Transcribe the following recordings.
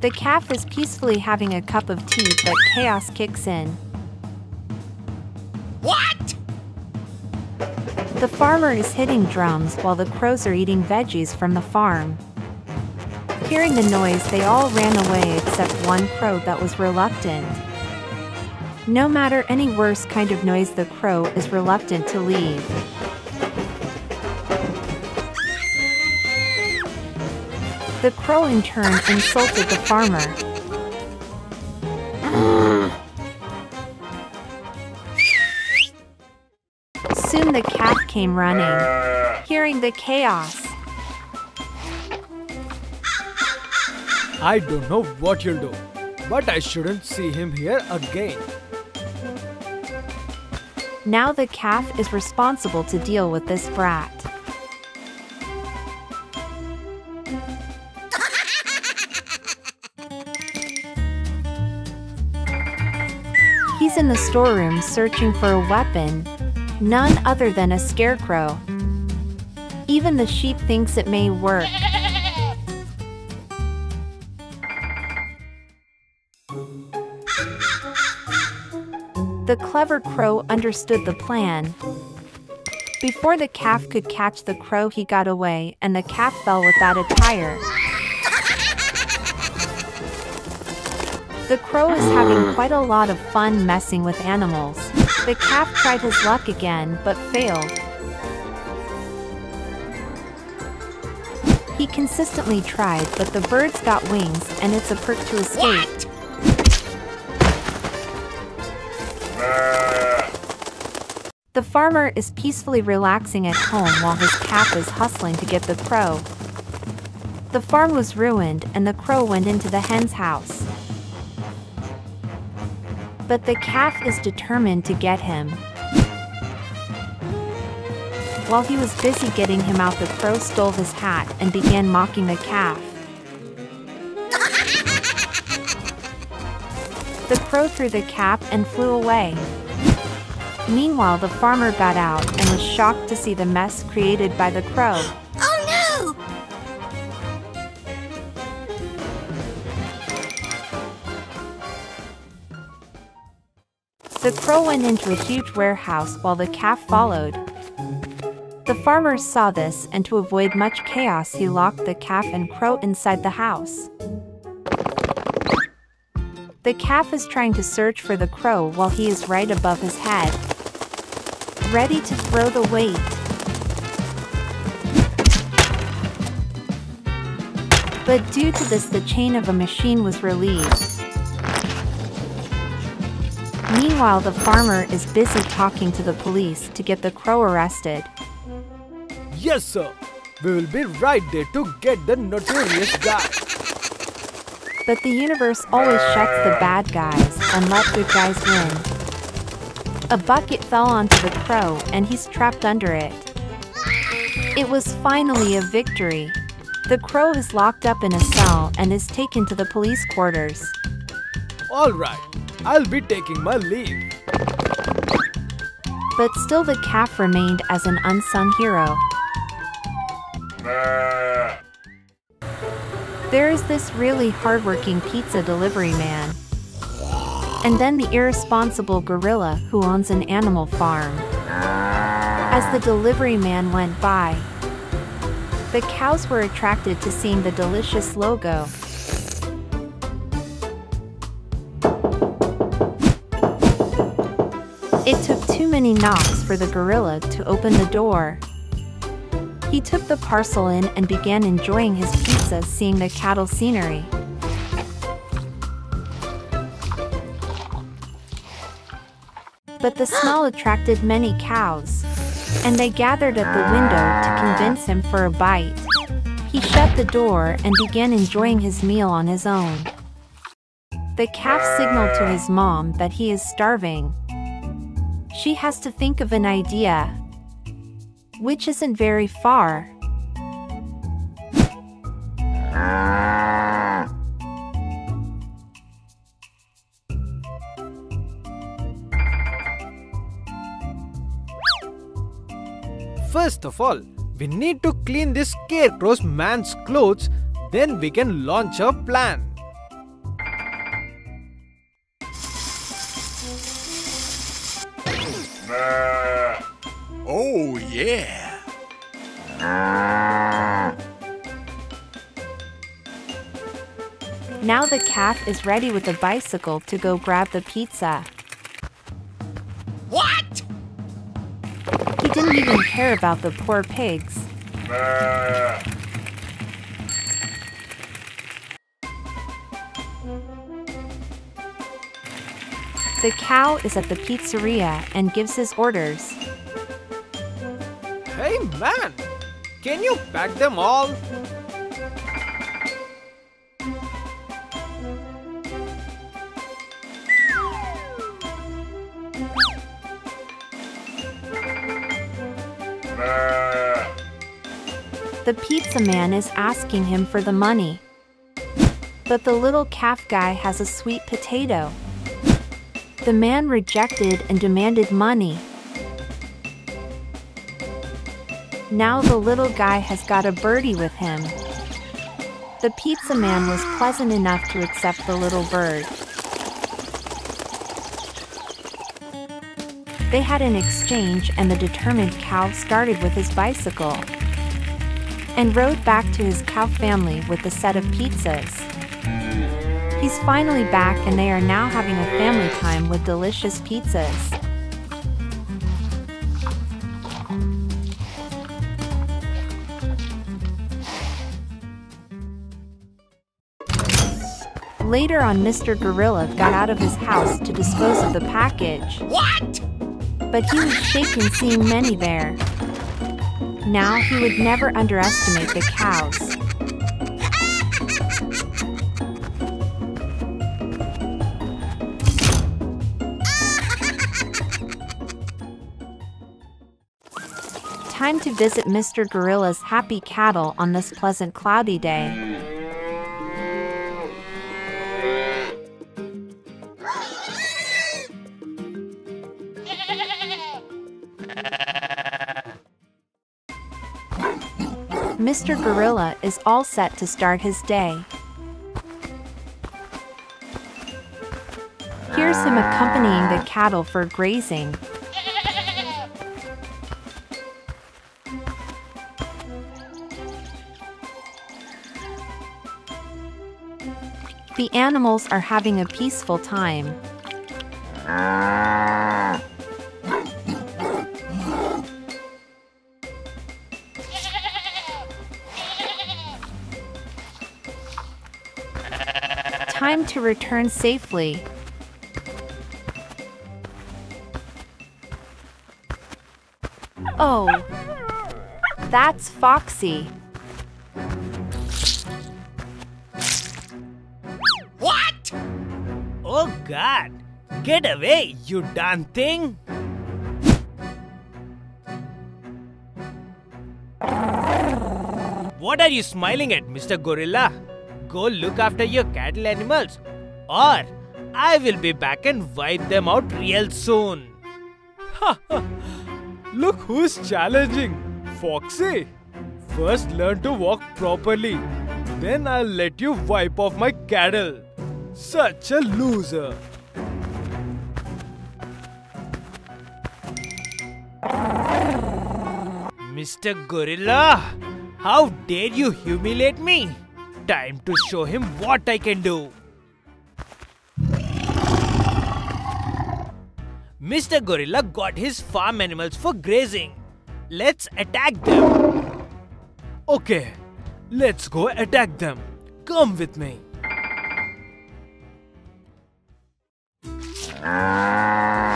The calf is peacefully having a cup of tea, but chaos kicks in. What? The farmer is hitting drums while the crows are eating veggies from the farm. Hearing the noise, they all ran away except one crow that was reluctant. No matter any worse kind of noise, the crow is reluctant to leave. The crow in turn insulted the farmer. Soon the calf came running, hearing the chaos. I don't know what you'll do, but I shouldn't see him here again. Now the calf is responsible to deal with this brat. He's in the storeroom searching for a weapon, none other than a scarecrow. Even the sheep thinks it may work. The clever crow understood the plan. Before the calf could catch the crow, he got away, and the calf fell without a tire. The crow is having hmm. quite a lot of fun messing with animals. The calf tried his luck again, but failed. He consistently tried, but the birds got wings, and it's a perk to escape. The farmer is peacefully relaxing at home while his calf is hustling to get the crow. The farm was ruined and the crow went into the hen's house. But the calf is determined to get him. While he was busy getting him out, the crow stole his hat and began mocking the calf. The crow threw the cap and flew away. Meanwhile, the farmer got out and was shocked to see the mess created by the crow. The crow went into a huge warehouse while the calf followed. The farmers saw this, and to avoid much chaos, he locked the calf and crow inside the house. The calf is trying to search for the crow while he is right above his head, ready to throw the weight. But due to this, the chain of a machine was relieved. Meanwhile, the farmer is busy talking to the police to get the crow arrested. Yes, sir. We will be right there to get the notorious guy. But the universe always shuts the bad guys and let good guys win. A bucket fell onto the crow and he's trapped under it. It was finally a victory. The crow is locked up in a cell and is taken to the police quarters. All right, I'll be taking my leave. But still the calf remained as an unsung hero. There is this really hardworking pizza delivery man. And then the irresponsible gorilla who owns an animal farm. As the delivery man went by, the cows were attracted to seeing the delicious logo. It took too many knocks for the gorilla to open the door. He took the parcel in and began enjoying his pizza seeing the cattle scenery. But the smell attracted many cows, and they gathered at the window to convince him for a bite. He shut the door and began enjoying his meal on his own. The calf signaled to his mom that he is starving. She has to think of an idea, which isn't very far. First of all, we need to clean this scarecrow's man's clothes, then we can launch our plan. Yeah. Now the calf is ready with a bicycle to go grab the pizza. What? He didn't even care about the poor pigs. The cow is at the pizzeria and gives his orders. Man, can you pack them all? The pizza man is asking him for the money. But the little calf guy has a sweet potato. The man rejected and demanded money. Now the little guy has got a birdie with him. The pizza man was pleasant enough to accept the little bird. They had an exchange and the determined cow started with his bicycle and rode back to his cow family with a set of pizzas. He's finally back and they are now having a family time with delicious pizzas. Later on, Mr. Gorilla got out of his house to dispose of the package. What? But he was shaken seeing many there. Now he would never underestimate the cows. Time to visit Mr. Gorilla's happy cattle on this pleasant cloudy day. Mr. Gorilla is all set to start his day. Here's him accompanying the cattle for grazing. The animals are having a peaceful time. Ah. Time to return safely. Oh, that's Foxy. What? Oh god! Get away, you darn thing! What are you smiling at, Mr. Gorilla? Go look after your cattle animals, or I will be back and wipe them out real soon. look who's challenging, Foxy. First learn to walk properly, then I'll let you wipe off my cattle. Such a loser. Mr. Gorilla, how dare you humiliate me? Time to show him what I can do. Mr. Gorilla got his farm animals for grazing. Let's attack them. Okay, let's go attack them. Come with me. Ah.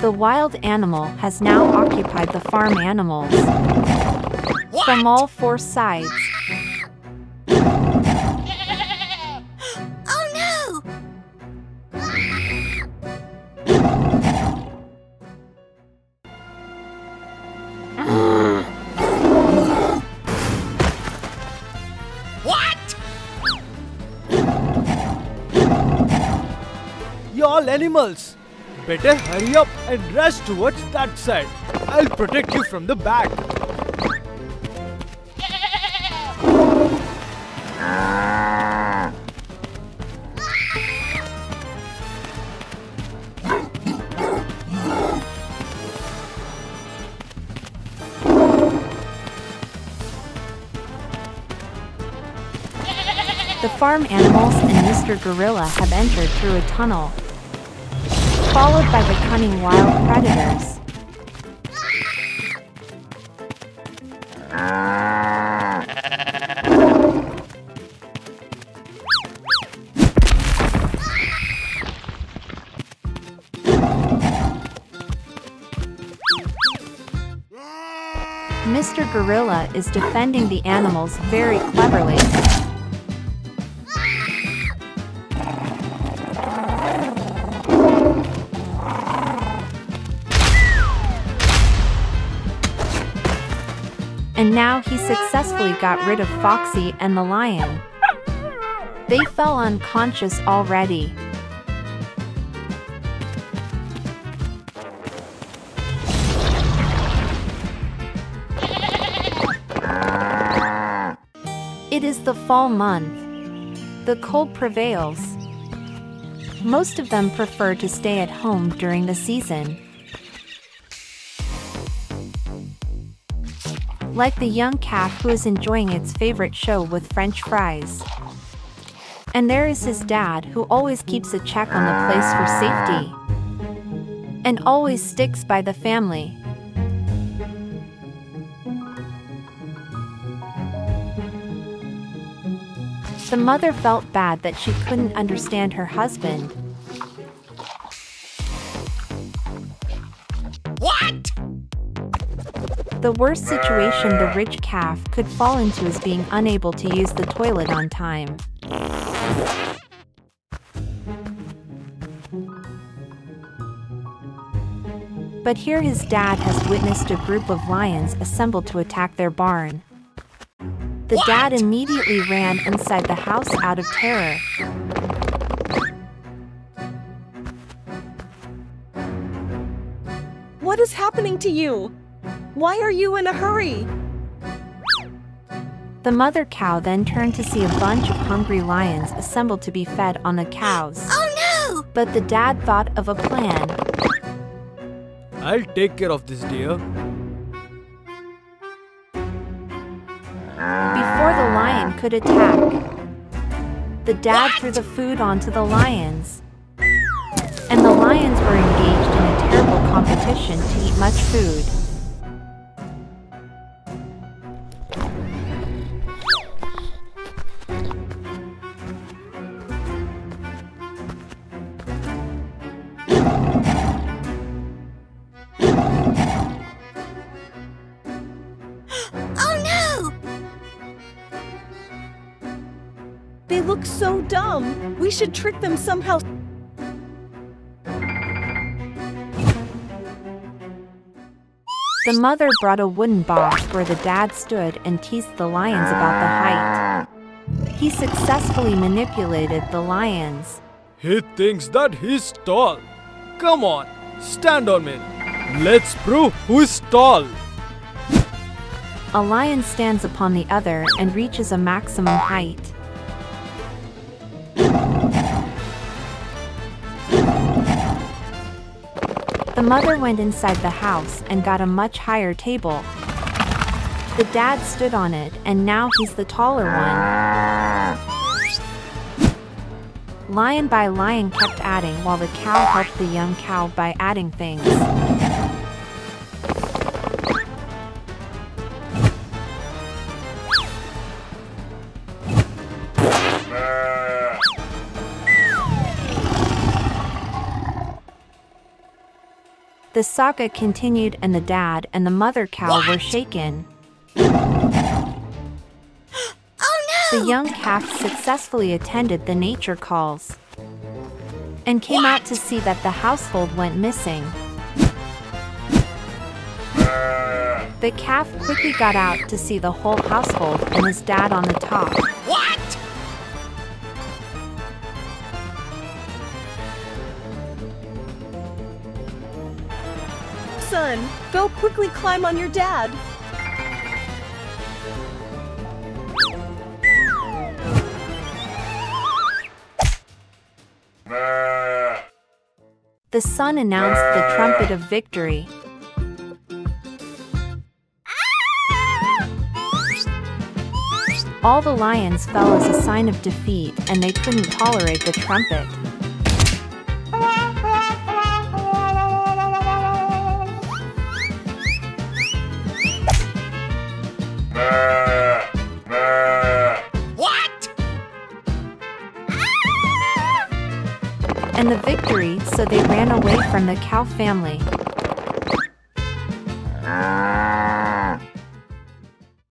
The wild animal has now occupied the farm animals from all four sides. Oh no! What? Y'all animals! Better hurry up and rush towards that side. I'll protect you from the back. The farm animals and Mr. Gorilla have entered through a tunnel followed by the cunning wild predators. Mr. Gorilla is defending the animals very cleverly. And now he successfully got rid of Foxy and the lion. They fell unconscious already. It is the fall month. The cold prevails. Most of them prefer to stay at home during the season. Like the young calf who is enjoying its favorite show with french fries. And there is his dad who always keeps a check on the place for safety. And always sticks by the family. The mother felt bad that she couldn't understand her husband. The worst situation the rich calf could fall into is being unable to use the toilet on time. But here his dad has witnessed a group of lions assembled to attack their barn. The dad immediately ran inside the house out of terror. What is happening to you? Why are you in a hurry? The mother cow then turned to see a bunch of hungry lions assembled to be fed on the cows. Oh no! But the dad thought of a plan. I'll take care of this dear. Before the lion could attack, the dad threw the food onto the lions. And the lions were engaged in a terrible competition to eat much food. They look so dumb. We should trick them somehow. The mother brought a wooden box where the dad stood and teased the lions about the height. He successfully manipulated the lions. He thinks that he's tall. Come on, stand on me. Let's prove who's tall. A lion stands upon the other and reaches a maximum height. The mother went inside the house and got a much higher table. The dad stood on it and now he's the taller one. Lion by lion kept adding while the cow helped the young cow by adding things. The saga continued and the dad and the mother cow were shaken. Oh no! The young calf successfully attended the nature calls and came out to see that the household went missing. The calf quickly got out to see the whole household and his dad on the top. What? Son, go quickly climb on your dad. The son announced the trumpet of victory. All the lions fell as a sign of defeat and they couldn't tolerate the trumpet. From the cow family.